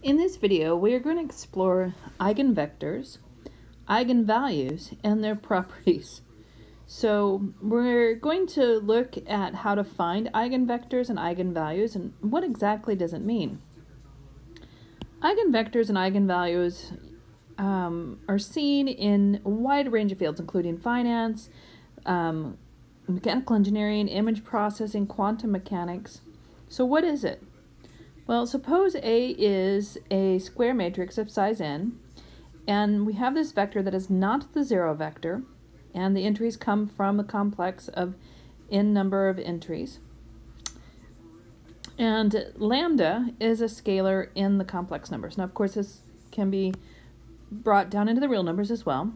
In this video, we are going to explore eigenvectors, eigenvalues, and their properties. So we're going to look at how to find eigenvectors and eigenvalues and what exactly does it mean. Eigenvectors and eigenvalues um, are seen in a wide range of fields, including finance, um, mechanical engineering, image processing, quantum mechanics. So what is it? Well, suppose A is a square matrix of size n, and we have this vector that is not the zero vector, and the entries come from a complex of n number of entries. And lambda is a scalar in the complex numbers. Now, of course, this can be brought down into the real numbers as well.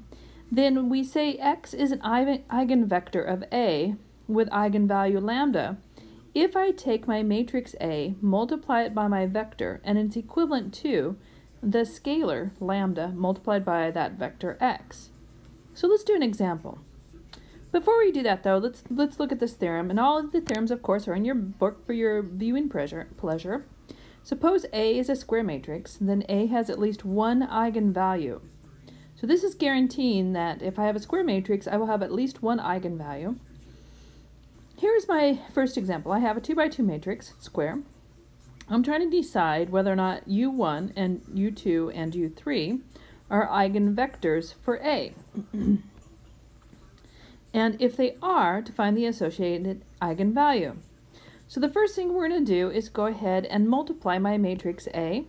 Then we say x is an eigenvector of A with eigenvalue lambda, if I take my matrix A, multiply it by my vector, and it's equivalent to the scalar lambda multiplied by that vector x. So let's do an example. Before we do that though, let's let's look at this theorem. And all of the theorems, of course, are in your book for your viewing pleasure. pleasure. Suppose A is a square matrix, then A has at least one eigenvalue. So this is guaranteeing that if I have a square matrix, I will have at least one eigenvalue. Here's my first example. I have a 2 by 2 matrix, square. I'm trying to decide whether or not u1 and u2 and u3 are eigenvectors for A. and if they are, to find the associated eigenvalue. So the first thing we're going to do is go ahead and multiply my matrix A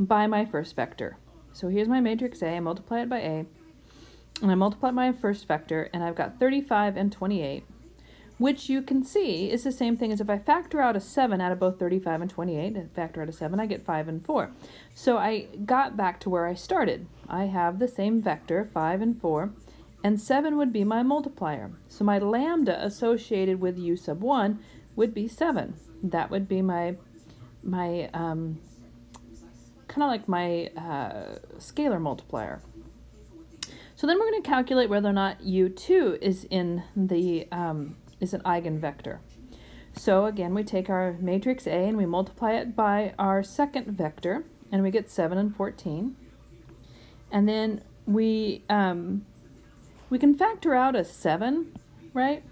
by my first vector. So here's my matrix A, I multiply it by A, and I multiply my first vector, and I've got 35 and 28 which you can see is the same thing as if I factor out a 7 out of both 35 and 28, and factor out a 7, I get 5 and 4. So I got back to where I started. I have the same vector, 5 and 4, and 7 would be my multiplier. So my lambda associated with u sub 1 would be 7. That would be my, my um, kind of like my uh, scalar multiplier. So then we're going to calculate whether or not u2 is in the um, is an eigenvector. So again, we take our matrix A and we multiply it by our second vector, and we get 7 and 14. And then we, um, we can factor out a 7, right?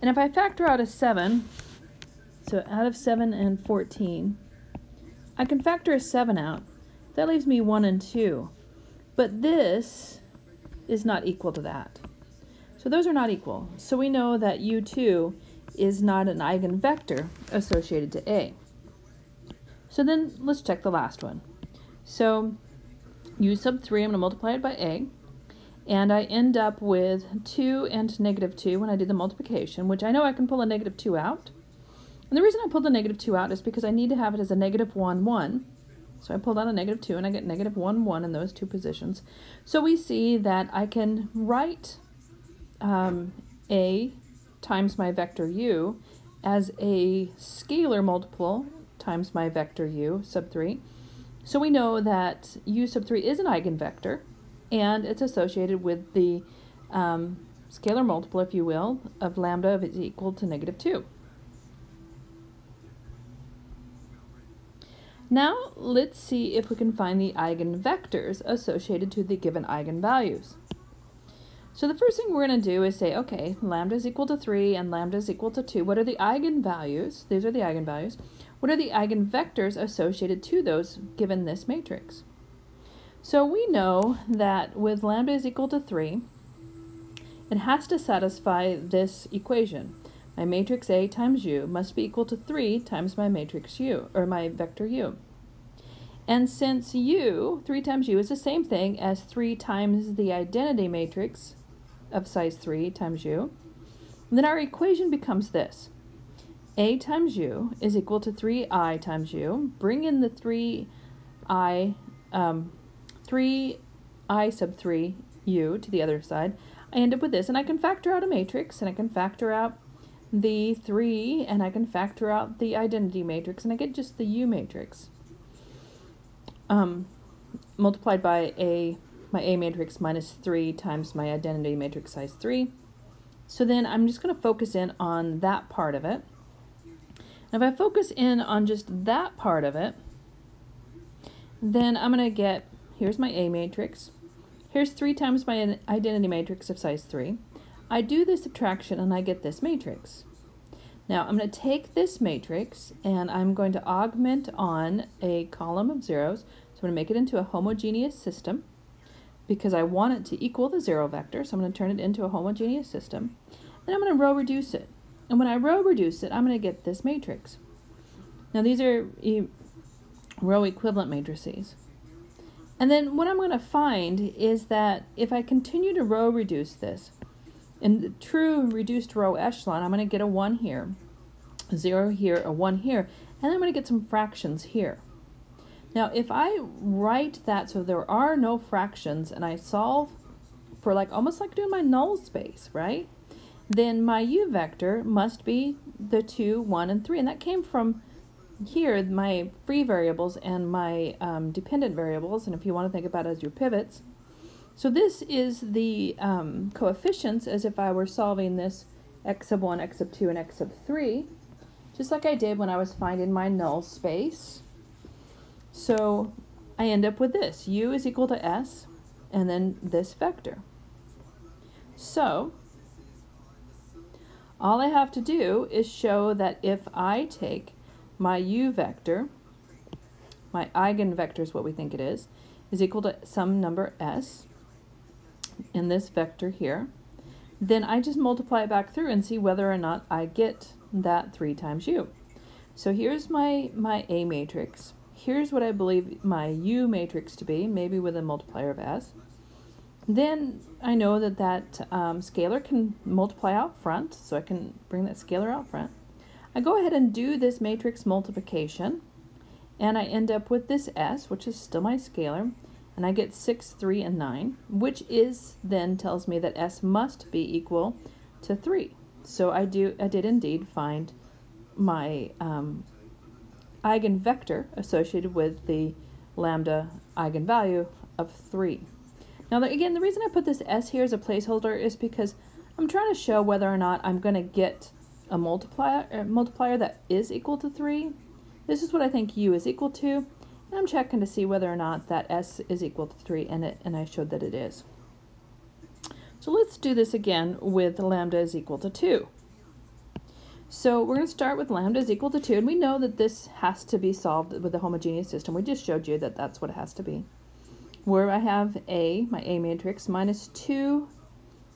And if I factor out a 7, so out of 7 and 14, I can factor a 7 out. That leaves me 1 and 2. But this is not equal to that. So those are not equal. So we know that U2 is not an eigenvector associated to A. So then let's check the last one. So U sub 3, I'm going to multiply it by A. And I end up with 2 and negative 2 when I did the multiplication, which I know I can pull a negative 2 out. And the reason I pulled the negative 2 out is because I need to have it as a negative 1, 1. So I pulled out a negative 2 and I get negative 1, 1 in those two positions. So we see that I can write um, a times my vector u as a scalar multiple times my vector u sub 3. So we know that u sub 3 is an eigenvector, and it's associated with the um, scalar multiple, if you will, of lambda of is equal to negative 2. Now let's see if we can find the eigenvectors associated to the given eigenvalues. So the first thing we're going to do is say, okay, lambda is equal to 3 and lambda is equal to 2. What are the eigenvalues? These are the eigenvalues. What are the eigenvectors associated to those given this matrix? So we know that with lambda is equal to 3, it has to satisfy this equation. My matrix A times U must be equal to 3 times my matrix U, or my vector U. And since U, 3 times U, is the same thing as 3 times the identity matrix of size 3 times u. then our equation becomes this. a times u is equal to 3i times u. Bring in the 3i, um, 3i sub 3 u to the other side. I end up with this, and I can factor out a matrix, and I can factor out the 3, and I can factor out the identity matrix, and I get just the u matrix. Um, multiplied by a my A matrix minus 3 times my identity matrix size 3. So then I'm just going to focus in on that part of it. Now if I focus in on just that part of it, then I'm going to get, here's my A matrix. Here's 3 times my identity matrix of size 3. I do the subtraction and I get this matrix. Now I'm going to take this matrix and I'm going to augment on a column of zeros. So I'm going to make it into a homogeneous system because I want it to equal the zero vector. So I'm going to turn it into a homogeneous system. Then I'm going to row reduce it. And when I row reduce it, I'm going to get this matrix. Now these are e row equivalent matrices. And then what I'm going to find is that if I continue to row reduce this, in the true reduced row echelon, I'm going to get a 1 here, a 0 here, a 1 here, and I'm going to get some fractions here. Now, if I write that so there are no fractions and I solve for like almost like doing my null space, right? Then my u vector must be the 2, 1, and 3. And that came from here, my free variables and my um, dependent variables. And if you want to think about it as your pivots. So this is the um, coefficients as if I were solving this x sub 1, x sub 2, and x sub 3. Just like I did when I was finding my null space. So I end up with this. u is equal to s, and then this vector. So all I have to do is show that if I take my u vector, my eigenvector is what we think it is, is equal to some number s in this vector here, then I just multiply it back through and see whether or not I get that 3 times u. So here's my, my A matrix. Here's what I believe my U matrix to be, maybe with a multiplier of S. Then I know that that um, scalar can multiply out front, so I can bring that scalar out front. I go ahead and do this matrix multiplication, and I end up with this S, which is still my scalar, and I get 6, 3, and 9, which is then tells me that S must be equal to 3. So I do I did indeed find my um, eigenvector associated with the lambda eigenvalue of 3. Now, again, the reason I put this s here as a placeholder is because I'm trying to show whether or not I'm going to get a multiplier, a multiplier that is equal to 3. This is what I think u is equal to, and I'm checking to see whether or not that s is equal to 3, and, it, and I showed that it is. So let's do this again with lambda is equal to 2. So we're going to start with lambda is equal to 2, and we know that this has to be solved with a homogeneous system. We just showed you that that's what it has to be where I have A, my A matrix, minus 2,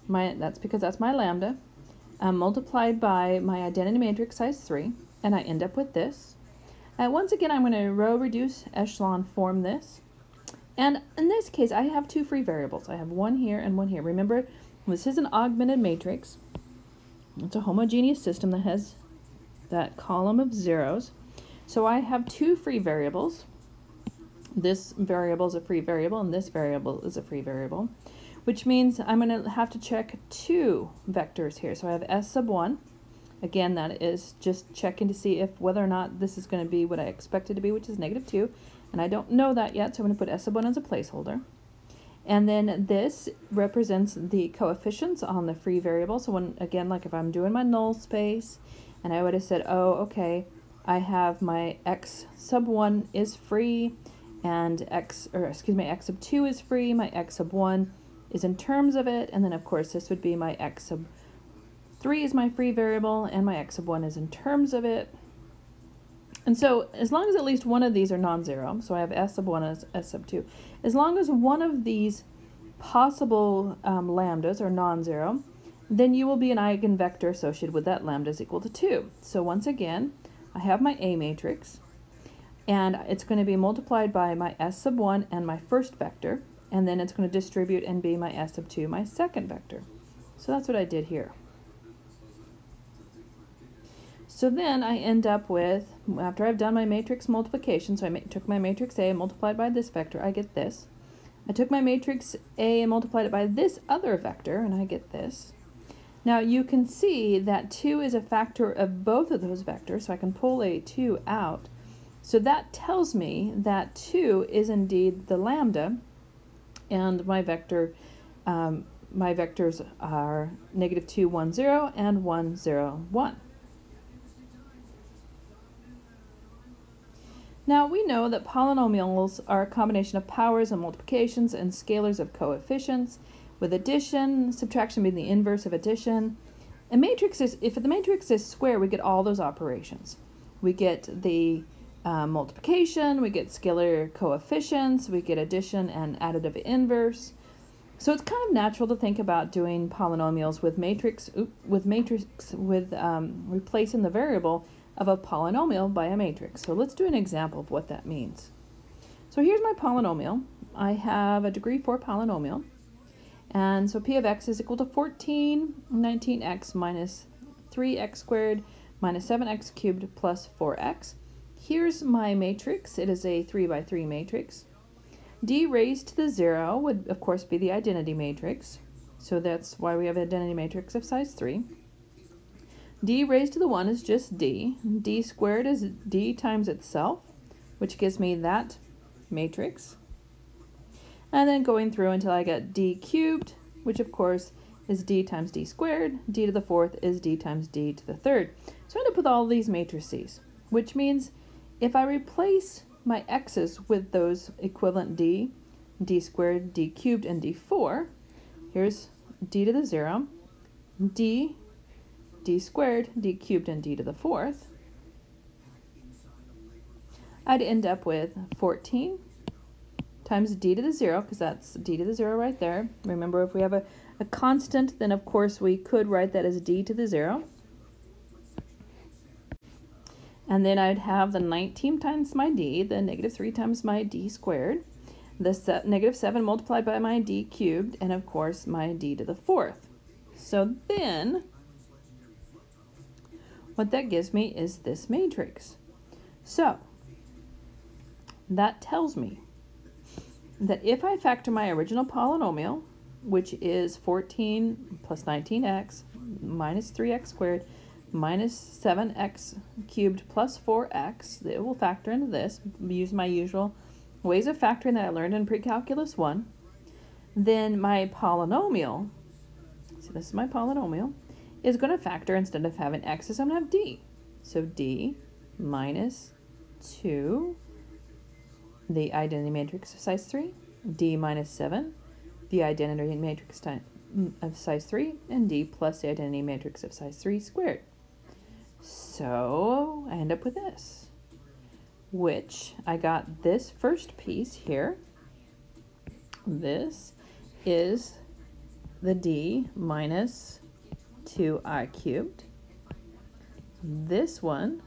my, that's because that's my lambda, um, multiplied by my identity matrix size 3, and I end up with this. And once again, I'm going to row reduce echelon form this. And in this case, I have two free variables. I have one here and one here. Remember, this is an augmented matrix. It's a homogeneous system that has that column of zeros. So I have two free variables this variable is a free variable and this variable is a free variable, which means I'm going to have to check two vectors here. So I have s sub 1. Again, that is just checking to see if whether or not this is going to be what I expected to be, which is negative 2. And I don't know that yet, so I'm going to put s sub 1 as a placeholder. And then this represents the coefficients on the free variable. So when, again, like if I'm doing my null space, and I would have said, oh, okay, I have my x sub 1 is free, and x, or excuse me, x sub 2 is free, my x sub 1 is in terms of it, and then of course this would be my x sub 3 is my free variable, and my x sub 1 is in terms of it. And so as long as at least one of these are non-zero, so I have s sub 1 as s sub 2, as long as one of these possible um, lambdas are non-zero, then you will be an eigenvector associated with that lambda is equal to 2. So once again, I have my A matrix, and it's going to be multiplied by my s sub 1 and my first vector, and then it's going to distribute and be my s sub 2, my second vector. So that's what I did here. So then I end up with, after I've done my matrix multiplication, so I took my matrix A and multiplied by this vector, I get this. I took my matrix A and multiplied it by this other vector, and I get this. Now you can see that 2 is a factor of both of those vectors, so I can pull a 2 out. So that tells me that 2 is indeed the lambda, and my vector, um, my vectors are negative 2, 1, 0, and 1, 0, 1. Now we know that polynomials are a combination of powers and multiplications and scalars of coefficients, with addition, subtraction being the inverse of addition. A matrix is, if the matrix is square, we get all those operations. We get the uh, multiplication, we get scalar coefficients, we get addition and additive inverse. So it's kind of natural to think about doing polynomials with matrix, with matrix, with um, replacing the variable of a polynomial by a matrix. So let's do an example of what that means. So here's my polynomial. I have a degree 4 polynomial. And so p of x is equal to 14, 19x minus 3x squared minus 7x cubed plus 4x. Here's my matrix. It is a 3 by 3 matrix. d raised to the 0 would, of course, be the identity matrix. So that's why we have an identity matrix of size 3 d raised to the 1 is just d. d squared is d times itself, which gives me that matrix. And then going through until I get d cubed, which of course is d times d squared. d to the fourth is d times d to the third. So I end up with all these matrices, which means if I replace my x's with those equivalent d, d squared, d cubed, and d4, here's d to the 0, d d squared, d cubed, and d to the fourth, I'd end up with 14 times d to the 0, because that's d to the 0 right there. Remember, if we have a, a constant, then of course we could write that as d to the 0. And then I'd have the 19 times my d, the negative 3 times my d squared, the se negative 7 multiplied by my d cubed, and of course my d to the fourth. So then what that gives me is this matrix. So, that tells me that if I factor my original polynomial, which is 14 plus 19x minus 3x squared minus 7x cubed plus 4x, it will factor into this, use my usual ways of factoring that I learned in pre-calculus 1. Then my polynomial, so this is my polynomial, is going to factor instead of having x is I'm going to have d. So d minus 2, the identity matrix of size 3, d minus 7, the identity matrix mm, of size 3, and d plus the identity matrix of size 3 squared. So I end up with this, which I got this first piece here. This is the d minus 2i cubed. This one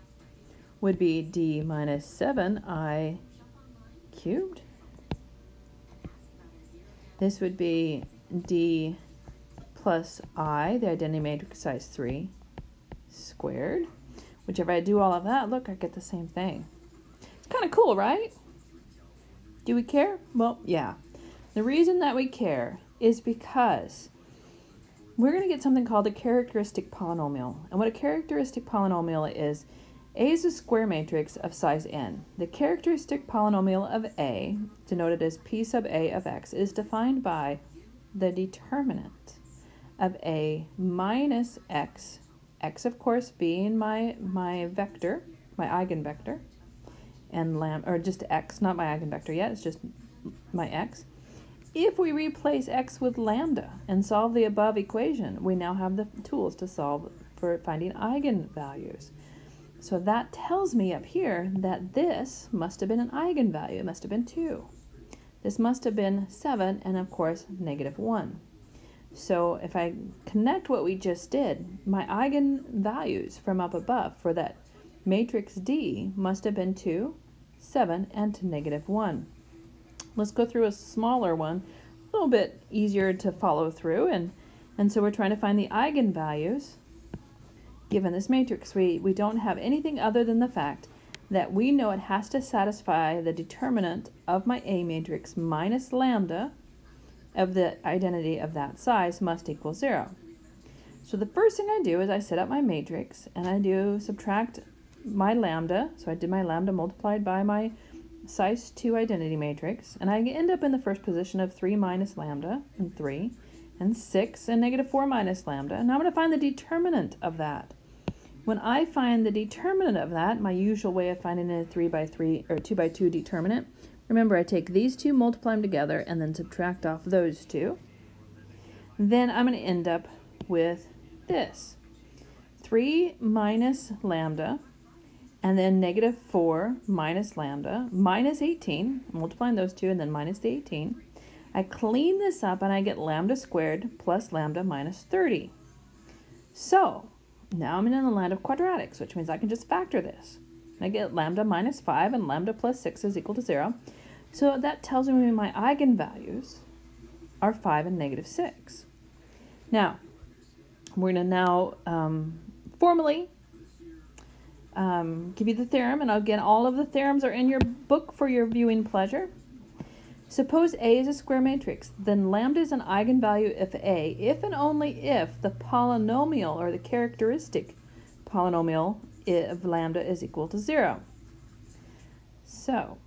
would be d minus 7i cubed. This would be d plus i, the identity matrix size 3, squared. Whichever I do all of that, look, I get the same thing. It's kind of cool, right? Do we care? Well, yeah. The reason that we care is because we're going to get something called a characteristic polynomial. And what a characteristic polynomial is, A is a square matrix of size n. The characteristic polynomial of A, denoted as P sub A of x, is defined by the determinant of A minus x, x of course being my, my vector, my eigenvector, and lam or just x, not my eigenvector yet, it's just my x, if we replace x with lambda and solve the above equation, we now have the tools to solve for finding eigenvalues. So that tells me up here that this must have been an eigenvalue. It must have been 2. This must have been 7 and of course negative 1. So if I connect what we just did, my eigenvalues from up above for that matrix D must have been 2, 7, and negative 1. Let's go through a smaller one, a little bit easier to follow through. And, and so we're trying to find the eigenvalues given this matrix. We, we don't have anything other than the fact that we know it has to satisfy the determinant of my A matrix minus lambda of the identity of that size must equal 0. So the first thing I do is I set up my matrix and I do subtract my lambda. So I did my lambda multiplied by my size 2 identity matrix, and I end up in the first position of 3 minus lambda, and 3, and 6, and negative 4 minus lambda. And I'm going to find the determinant of that, When I find the determinant of that, my usual way of finding a 3 by 3 or 2 by 2 determinant, remember I take these two, multiply them together, and then subtract off those two. Then I'm going to end up with this. 3 minus lambda, and then negative 4 minus lambda, minus 18, multiplying those two, and then minus the 18. I clean this up and I get lambda squared plus lambda minus 30. So now I'm in the land of quadratics, which means I can just factor this. I get lambda minus 5 and lambda plus 6 is equal to 0. So that tells me my eigenvalues are 5 and negative 6. Now, we're going to now um, formally um, give you the theorem, and again, all of the theorems are in your book for your viewing pleasure. Suppose A is a square matrix, then lambda is an eigenvalue of A if and only if the polynomial or the characteristic polynomial of lambda is equal to zero. So,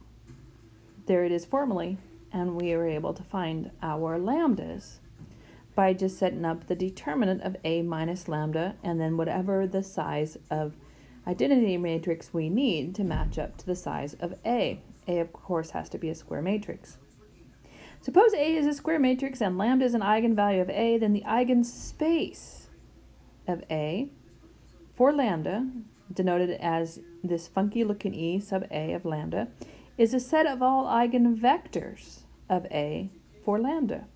there it is formally, and we are able to find our lambdas by just setting up the determinant of A minus lambda and then whatever the size of identity matrix we need to match up to the size of A. A, of course, has to be a square matrix. Suppose A is a square matrix and lambda is an eigenvalue of A, then the eigenspace of A for lambda, denoted as this funky looking E sub A of lambda, is a set of all eigenvectors of A for lambda,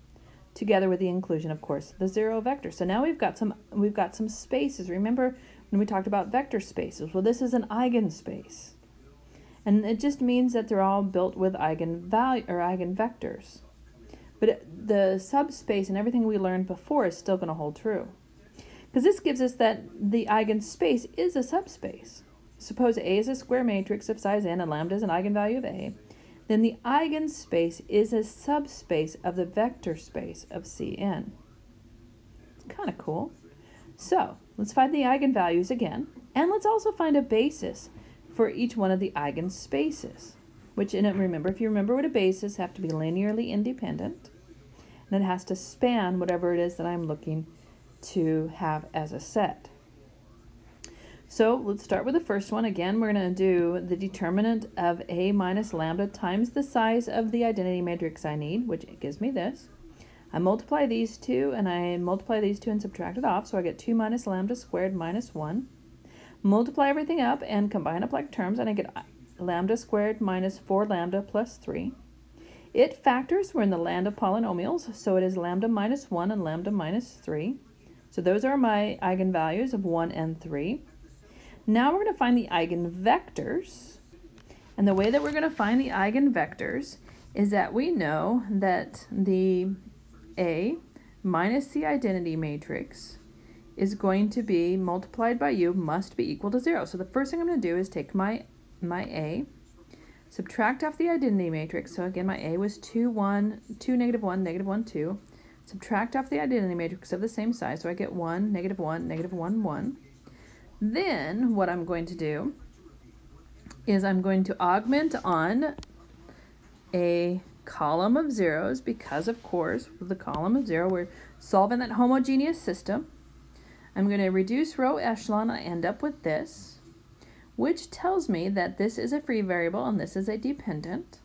together with the inclusion, of course, the zero vector. So now we've got some we've got some spaces. Remember when we talked about vector spaces? Well, this is an eigenspace. And it just means that they're all built with eigenvalue or eigenvectors. But the subspace and everything we learned before is still going to hold true. Because this gives us that the eigenspace is a subspace. Suppose A is a square matrix of size n and lambda is an eigenvalue of A. Then the eigenspace is a subspace of the vector space of Cn. It's kind of cool. So let's find the eigenvalues again. And let's also find a basis for each one of the eigenspaces which in it, remember, if you remember what a basis, have to be linearly independent. And it has to span whatever it is that I'm looking to have as a set. So let's start with the first one. Again, we're going to do the determinant of A minus lambda times the size of the identity matrix I need, which gives me this. I multiply these two, and I multiply these two and subtract it off, so I get 2 minus lambda squared minus 1. Multiply everything up and combine up like terms, and I get uh, lambda squared minus 4 lambda plus 3. It factors, we're in the land of polynomials, so it is lambda minus 1 and lambda minus 3. So those are my eigenvalues of 1 and 3. Now we're going to find the eigenvectors. And the way that we're going to find the eigenvectors is that we know that the A minus the identity matrix is going to be multiplied by u must be equal to 0. So the first thing I'm going to do is take my my A, subtract off the identity matrix. So again, my A was 2, 1, 2, negative 1, negative 1, 2. Subtract off the identity matrix of the same size, so I get 1, negative 1, negative 1, 1. Then what I'm going to do is I'm going to augment on a column of zeros because, of course, with the column of zero, we're solving that homogeneous system. I'm going to reduce row echelon. I end up with this which tells me that this is a free variable and this is a dependent.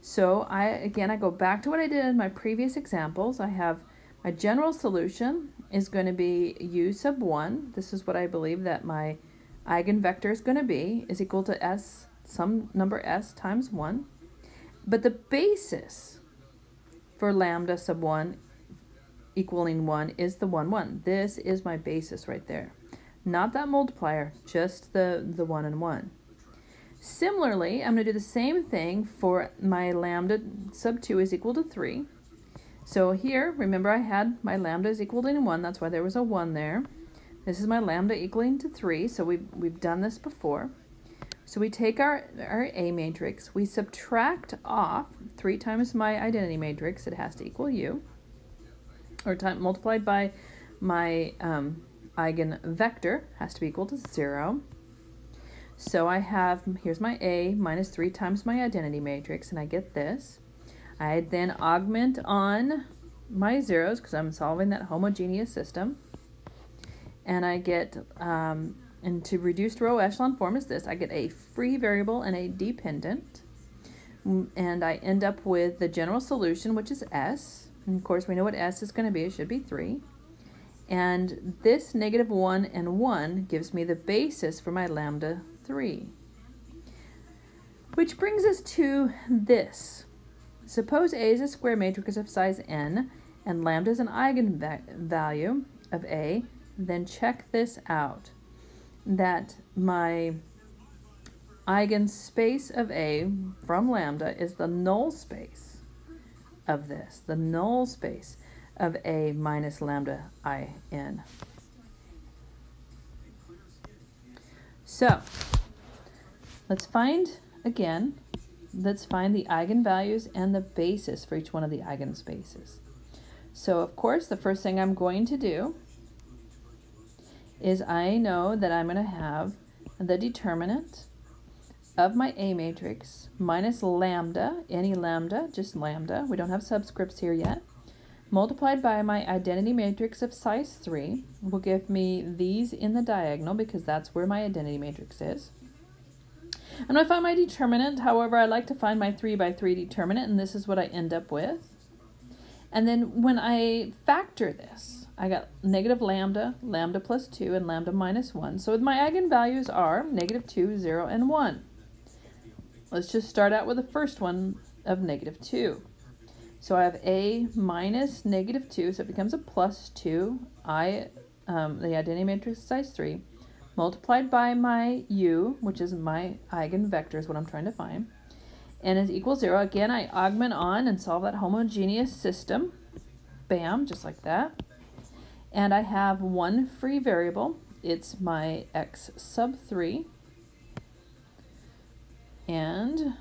So I again, I go back to what I did in my previous examples. I have my general solution is going to be u sub 1. This is what I believe that my eigenvector is going to be, is equal to s, some number s times 1. But the basis for lambda sub 1 equaling 1 is the 1, 1. This is my basis right there. Not that multiplier, just the, the 1 and 1. Similarly, I'm going to do the same thing for my lambda sub 2 is equal to 3. So here, remember I had my lambda is equal to 1, that's why there was a 1 there. This is my lambda equaling to 3, so we've, we've done this before. So we take our, our A matrix, we subtract off 3 times my identity matrix, it has to equal U, or time, multiplied by my um, eigenvector has to be equal to 0. So I have, here's my A minus 3 times my identity matrix, and I get this. I then augment on my zeros because I'm solving that homogeneous system. And I get um, and to reduced row echelon form is this. I get a free variable and a dependent. Mm, and I end up with the general solution, which is S. And of course, we know what S is going to be. It should be 3. And this negative 1 and 1 gives me the basis for my lambda 3. Which brings us to this. Suppose A is a square matrix of size n, and lambda is an eigenvalue of A, then check this out. That my eigenspace of A from lambda is the null space of this, the null space of A minus lambda I n. So, let's find, again, let's find the eigenvalues and the basis for each one of the eigenspaces. So, of course, the first thing I'm going to do is I know that I'm going to have the determinant of my A matrix minus lambda, any lambda, just lambda, we don't have subscripts here yet, multiplied by my identity matrix of size 3 will give me these in the diagonal because that's where my identity matrix is. And I find my determinant, however, I like to find my 3 by 3 determinant, and this is what I end up with. And then when I factor this, I got negative lambda, lambda plus 2, and lambda minus 1. So my eigenvalues are negative 2, 0, and 1. Let's just start out with the first one of negative 2. So I have a minus negative 2, so it becomes a plus 2. I, um, the identity matrix size 3, multiplied by my u, which is my eigenvector is what I'm trying to find, and is equal 0. Again, I augment on and solve that homogeneous system. Bam, just like that. And I have one free variable. It's my x sub 3. And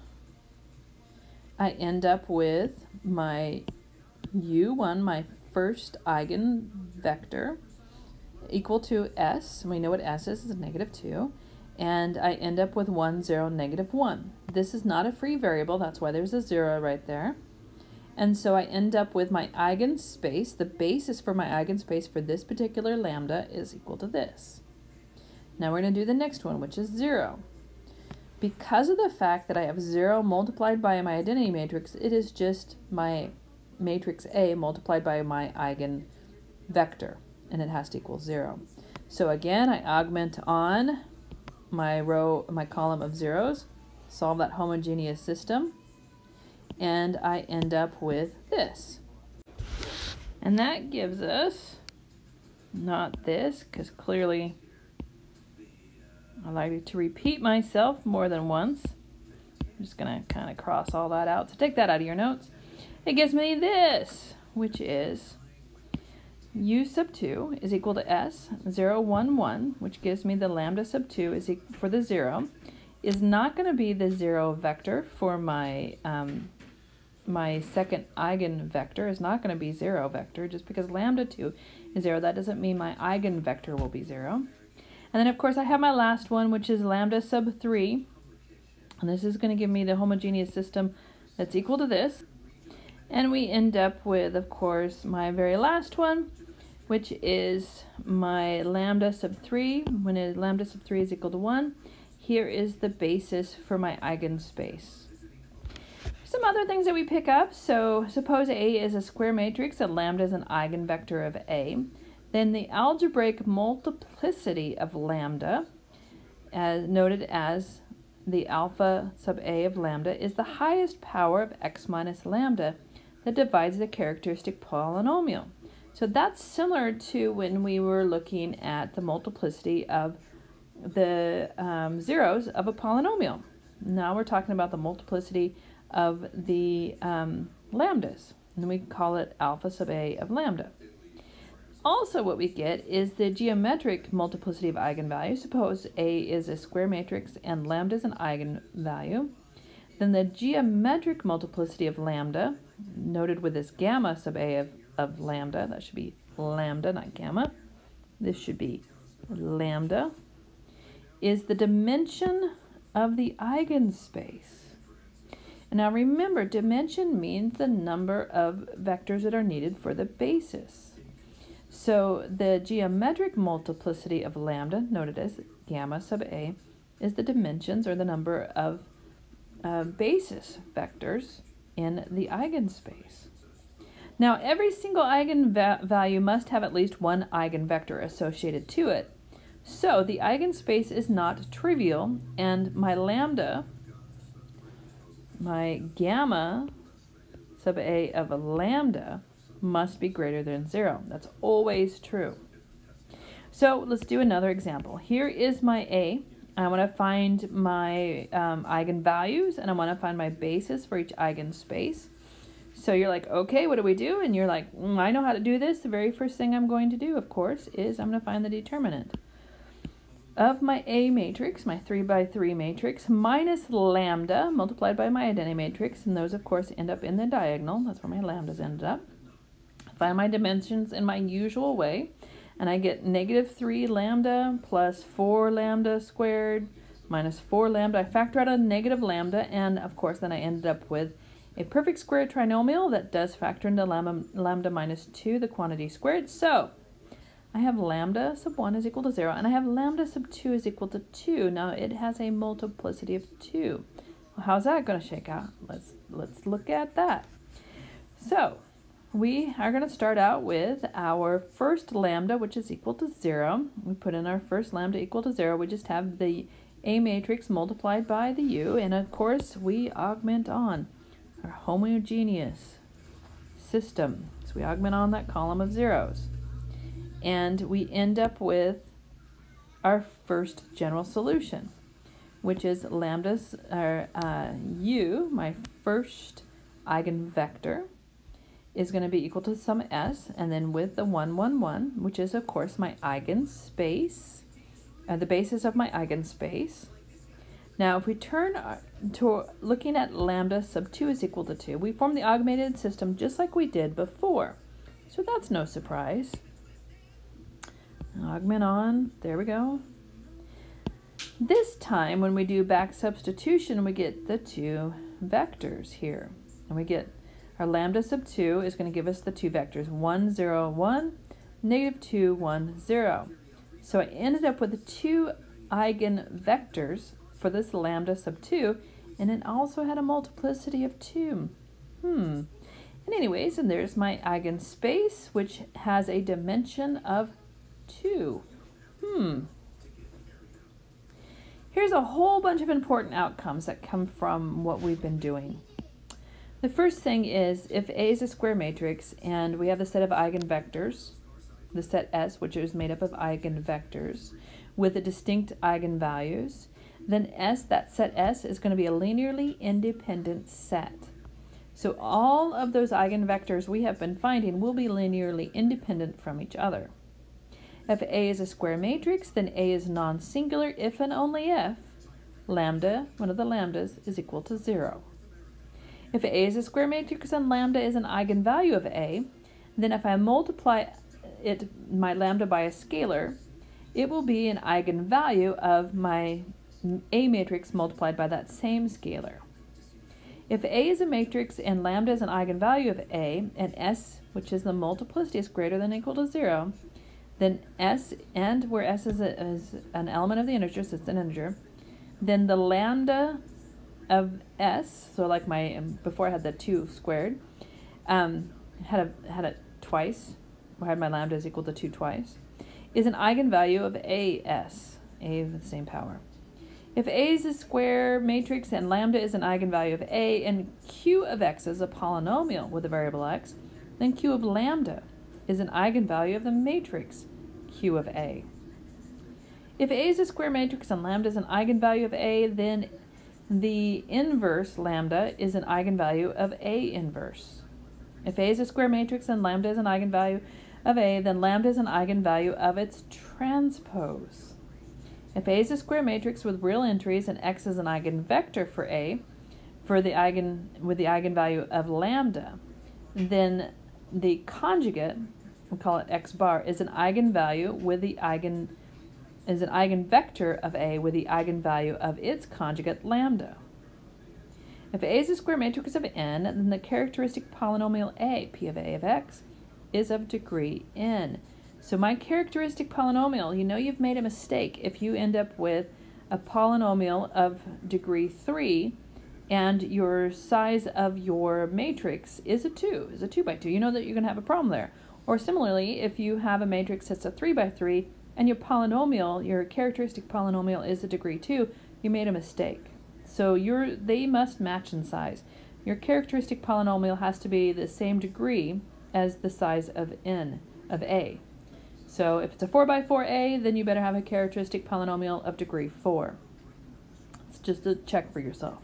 I end up with my u1, my first eigenvector, equal to s. We know what s is, it's negative 2. And I end up with 1, 0, negative 1. This is not a free variable, that's why there's a 0 right there. And so I end up with my eigenspace, the basis for my eigenspace for this particular lambda is equal to this. Now we're going to do the next one, which is 0. Because of the fact that I have 0 multiplied by my identity matrix, it is just my matrix A multiplied by my eigenvector, and it has to equal 0. So again, I augment on my row, my column of zeros, solve that homogeneous system, and I end up with this. And that gives us, not this, because clearly I like to repeat myself more than once. I'm just going to kind of cross all that out. So take that out of your notes. It gives me this, which is u sub 2 is equal to s 0, 1, 1, which gives me the lambda sub 2 is for the 0, is not going to be the 0 vector for my um, my second eigenvector is not going to be 0 vector. Just because lambda 2 is 0, that doesn't mean my eigenvector will be 0. And then, of course, I have my last one, which is lambda sub 3. And this is going to give me the homogeneous system that's equal to this. And we end up with, of course, my very last one, which is my lambda sub 3. When lambda sub 3 is equal to 1, here is the basis for my eigenspace. Some other things that we pick up. So suppose A is a square matrix and lambda is an eigenvector of A then the algebraic multiplicity of lambda, as noted as the alpha sub a of lambda, is the highest power of x minus lambda that divides the characteristic polynomial. So that's similar to when we were looking at the multiplicity of the um, zeros of a polynomial. Now we're talking about the multiplicity of the um, lambdas, and we call it alpha sub a of lambda. Also what we get is the geometric multiplicity of eigenvalues. Suppose A is a square matrix and lambda is an eigenvalue. Then the geometric multiplicity of lambda, noted with this gamma sub A of, of lambda, that should be lambda, not gamma. This should be lambda, is the dimension of the eigenspace. And now remember, dimension means the number of vectors that are needed for the basis. So the geometric multiplicity of lambda, noted as gamma sub A is the dimensions or the number of uh, basis vectors in the eigenspace. Now, every single eigenvalue must have at least one eigenvector associated to it. So the eigenspace is not trivial, and my lambda, my gamma sub A of a lambda must be greater than zero. That's always true. So let's do another example. Here is my A. I want to find my um, eigenvalues and I want to find my basis for each eigenspace. So you're like, okay, what do we do? And you're like, mm, I know how to do this. The very first thing I'm going to do, of course, is I'm going to find the determinant of my A matrix, my 3 by 3 matrix, minus lambda multiplied by my identity matrix, and those, of course, end up in the diagonal. That's where my lambdas ended up. Find my dimensions in my usual way, and I get negative 3 lambda plus 4 lambda squared minus 4 lambda. I factor out a negative lambda, and, of course, then I ended up with a perfect square trinomial that does factor into lambda, lambda minus 2, the quantity squared. So, I have lambda sub 1 is equal to 0, and I have lambda sub 2 is equal to 2. Now it has a multiplicity of 2. Well, how's that going to shake out? Let's, let's look at that. So we are going to start out with our first lambda, which is equal to 0. We put in our first lambda equal to 0. We just have the A matrix multiplied by the U, and of course we augment on our homogeneous system. So we augment on that column of zeros and we end up with our first general solution, which is lambda or, uh, u, my first eigenvector, is going to be equal to some s, and then with the 1, 1, 1, which is, of course, my eigenspace, uh, the basis of my eigenspace. Now, if we turn uh, to looking at lambda sub 2 is equal to 2, we form the augmented system just like we did before. So that's no surprise. Augment on, there we go. This time when we do back substitution, we get the two vectors here. And we get our lambda sub 2 is going to give us the two vectors, 1, 0, 1, negative 2, 1, 0. So I ended up with two eigenvectors for this lambda sub 2, and it also had a multiplicity of 2. Hmm. And anyways, and there's my eigenspace, which has a dimension of two. Hmm. Here's a whole bunch of important outcomes that come from what we've been doing. The first thing is if A is a square matrix and we have the set of eigenvectors, the set S, which is made up of eigenvectors, with a distinct eigenvalues, then S, that set S, is going to be a linearly independent set. So all of those eigenvectors we have been finding will be linearly independent from each other. If A is a square matrix, then A is non-singular if and only if lambda, one of the lambdas, is equal to 0. If A is a square matrix and lambda is an eigenvalue of A, then if I multiply it my lambda by a scalar, it will be an eigenvalue of my A matrix multiplied by that same scalar. If A is a matrix and lambda is an eigenvalue of A, and S, which is the multiplicity, is greater than or equal to 0, then s, and where s is, a, is an element of the integer, so it's an integer, then the lambda of s, so like my, um, before I had the 2 squared, um, had, a, had it twice, I had my lambda is equal to 2 twice, is an eigenvalue of a s, a of the same power. If A is a square matrix and lambda is an eigenvalue of A and Q of x is a polynomial with a variable x, then Q of lambda is an eigenvalue of the matrix Q of A. If A is a square matrix and lambda is an eigenvalue of A, then the inverse lambda is an eigenvalue of A inverse. If A is a square matrix and lambda is an eigenvalue of A, then lambda is an eigenvalue of its transpose. If A is a square matrix with real entries and X is an eigenvector for A, for the eigen with the eigenvalue of lambda, then the conjugate we call it x bar, is an eigenvalue with the eigen is an eigenvector of A with the eigenvalue of its conjugate lambda. If A is a square matrix of n, then the characteristic polynomial A, p of A of x, is of degree n. So my characteristic polynomial, you know you've made a mistake if you end up with a polynomial of degree 3 and your size of your matrix is a 2, is a 2 by 2. You know that you're going to have a problem there. Or similarly, if you have a matrix that's a 3 by 3 and your polynomial, your characteristic polynomial is a degree 2, you made a mistake. So your they must match in size. Your characteristic polynomial has to be the same degree as the size of n, of a. So if it's a 4 by 4a, then you better have a characteristic polynomial of degree 4. It's just a check for yourself.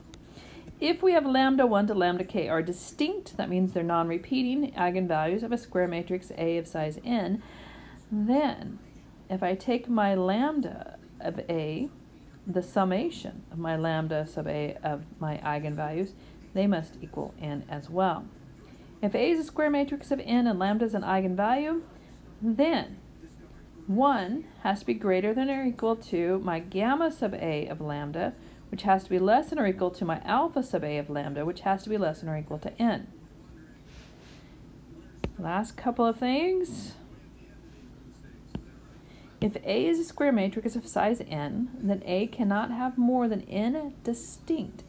If we have lambda 1 to lambda k are distinct, that means they're non-repeating eigenvalues of a square matrix A of size n, then if I take my lambda of A, the summation of my lambda sub A of my eigenvalues, they must equal n as well. If A is a square matrix of n and lambda is an eigenvalue, then 1 has to be greater than or equal to my gamma sub A of lambda, which has to be less than or equal to my alpha sub a of lambda, which has to be less than or equal to n. Last couple of things. If A is a square matrix of size n, then A cannot have more than n distinct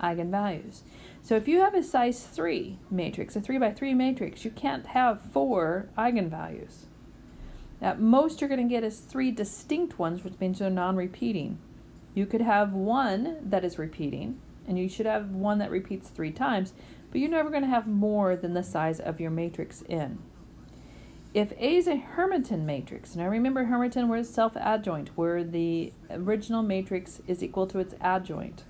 eigenvalues. So if you have a size 3 matrix, a 3 by 3 matrix, you can't have four eigenvalues. At most you're going to get is three distinct ones, which means they're non-repeating. You could have one that is repeating, and you should have one that repeats three times, but you're never going to have more than the size of your matrix N. If A is a Hermitian matrix, and I remember Hermitian it's self-adjoint, where the original matrix is equal to its adjoint,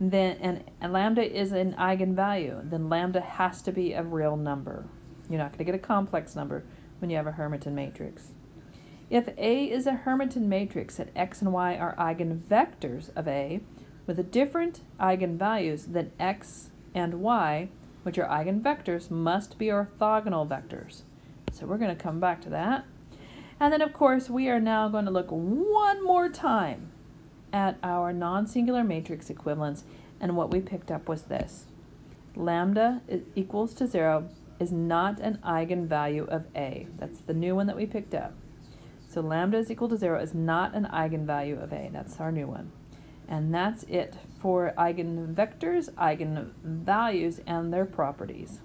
then and, and lambda is an eigenvalue, then lambda has to be a real number. You're not going to get a complex number when you have a Hermitian matrix. If A is a Hermitian matrix and x and y are eigenvectors of A with different eigenvalues, then x and y, which are eigenvectors, must be orthogonal vectors. So we're going to come back to that. And then, of course, we are now going to look one more time at our non-singular matrix equivalence, and what we picked up was this. Lambda equals to 0 is not an eigenvalue of A. That's the new one that we picked up. So lambda is equal to 0 is not an eigenvalue of A. That's our new one. And that's it for eigenvectors, eigenvalues, and their properties.